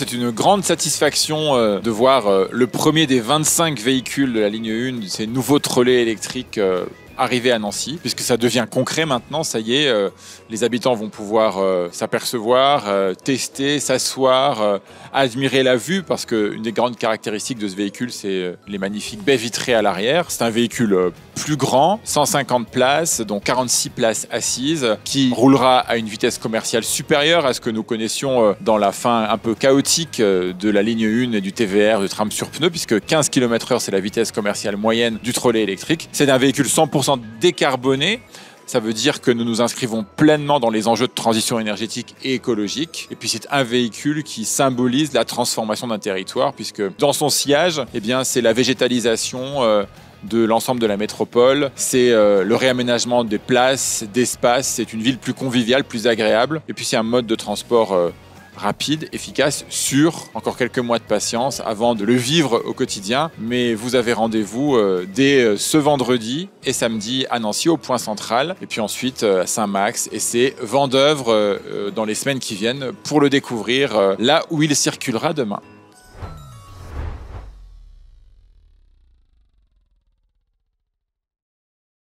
C'est une grande satisfaction euh, de voir euh, le premier des 25 véhicules de la ligne 1 de ces nouveaux trolleys électriques euh, arriver à Nancy, puisque ça devient concret maintenant, ça y est, euh, les habitants vont pouvoir euh, s'apercevoir, euh, tester, s'asseoir, admirer la vue, parce qu'une des grandes caractéristiques de ce véhicule, c'est les magnifiques baies vitrées à l'arrière. C'est un véhicule plus grand, 150 places, dont 46 places assises, qui roulera à une vitesse commerciale supérieure à ce que nous connaissions dans la fin un peu chaotique de la ligne 1 et du TVR, du tram sur pneu, puisque 15 km/h c'est la vitesse commerciale moyenne du trolley électrique. C'est un véhicule 100% décarboné. Ça veut dire que nous nous inscrivons pleinement dans les enjeux de transition énergétique et écologique. Et puis c'est un véhicule qui symbolise la transformation d'un territoire, puisque dans son sillage, eh bien, c'est la végétalisation. euh, de l'ensemble de la métropole. C'est euh, le réaménagement des places, d'espaces. C'est une ville plus conviviale, plus agréable. Et puis c'est un mode de transport euh, rapide, efficace, sûr. Encore quelques mois de patience avant de le vivre au quotidien. Mais vous avez rendez-vous euh, dès euh, ce vendredi et samedi à Nancy au point central. Et puis ensuite euh, à Saint-Max. Et c'est Vendœuvre euh, euh, dans les semaines qui viennent pour le découvrir là où il circulera demain.